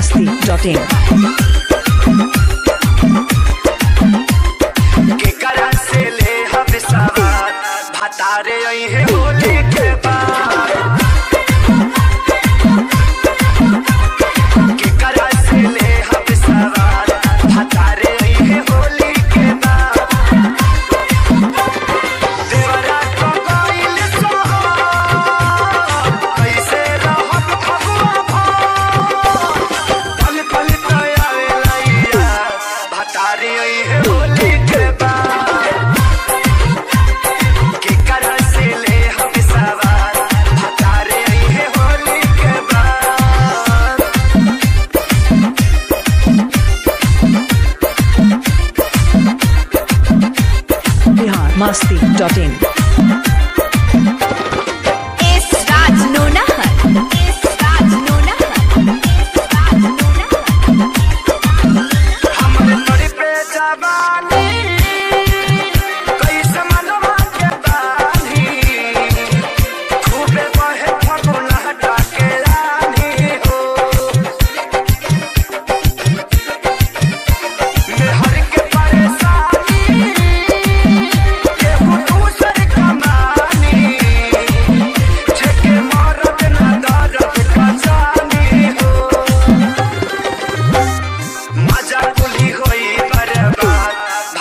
namaste.in. masti.in.